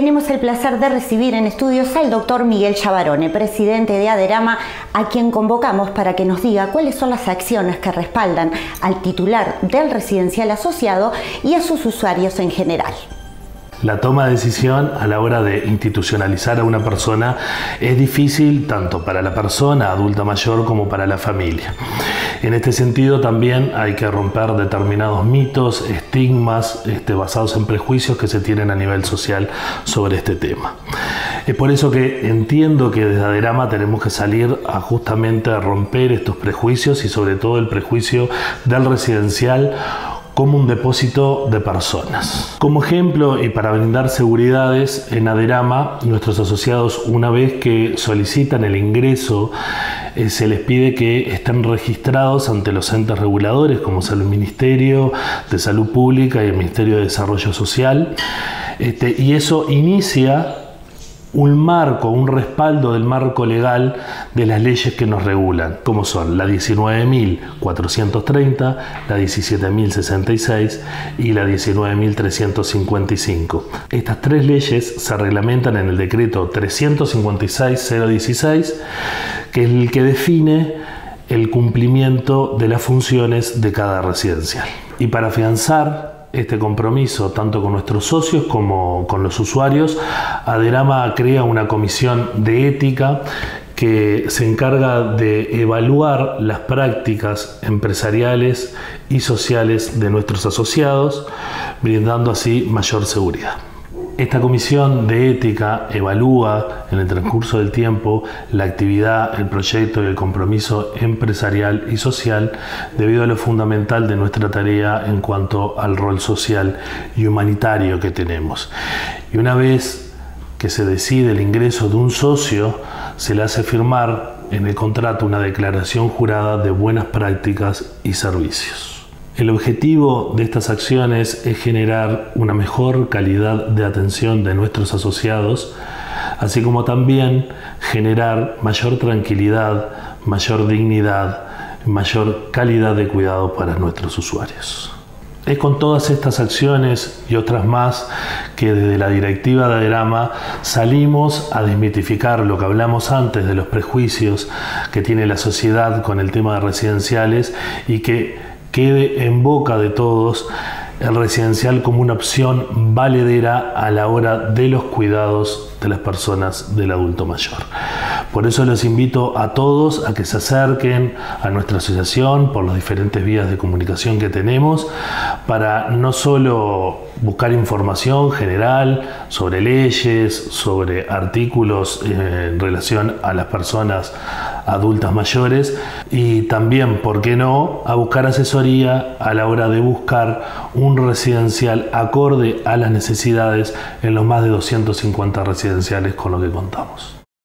tenemos el placer de recibir en estudios al doctor Miguel Chavarone, presidente de Aderama, a quien convocamos para que nos diga cuáles son las acciones que respaldan al titular del residencial asociado y a sus usuarios en general. La toma de decisión a la hora de institucionalizar a una persona es difícil tanto para la persona adulta mayor como para la familia. En este sentido también hay que romper determinados mitos, estigmas este, basados en prejuicios que se tienen a nivel social sobre este tema. Es por eso que entiendo que desde Aderama tenemos que salir a justamente a romper estos prejuicios y sobre todo el prejuicio del residencial como un depósito de personas. Como ejemplo y para brindar seguridades, en Aderama nuestros asociados una vez que solicitan el ingreso eh, se les pide que estén registrados ante los entes reguladores como es el Ministerio de Salud Pública y el Ministerio de Desarrollo Social. Este, y eso inicia un marco, un respaldo del marco legal de las leyes que nos regulan, como son la 19.430, la 17.066 y la 19.355. Estas tres leyes se reglamentan en el decreto 356-016, que es el que define el cumplimiento de las funciones de cada residencial. Y para afianzar este compromiso tanto con nuestros socios como con los usuarios, Aderama crea una comisión de ética que se encarga de evaluar las prácticas empresariales y sociales de nuestros asociados, brindando así mayor seguridad. Esta comisión de ética evalúa en el transcurso del tiempo la actividad, el proyecto y el compromiso empresarial y social debido a lo fundamental de nuestra tarea en cuanto al rol social y humanitario que tenemos. Y una vez que se decide el ingreso de un socio, se le hace firmar en el contrato una declaración jurada de buenas prácticas y servicios. El objetivo de estas acciones es generar una mejor calidad de atención de nuestros asociados, así como también generar mayor tranquilidad, mayor dignidad, mayor calidad de cuidado para nuestros usuarios. Es con todas estas acciones y otras más que desde la directiva de Aderama salimos a desmitificar lo que hablamos antes de los prejuicios que tiene la sociedad con el tema de residenciales y que quede en boca de todos el residencial como una opción valedera a la hora de los cuidados de las personas del adulto mayor. Por eso los invito a todos a que se acerquen a nuestra asociación por las diferentes vías de comunicación que tenemos para no solo buscar información general sobre leyes, sobre artículos eh, en relación a las personas adultas mayores y también, ¿por qué no?, a buscar asesoría a la hora de buscar un residencial acorde a las necesidades en los más de 250 residenciales con lo que contamos.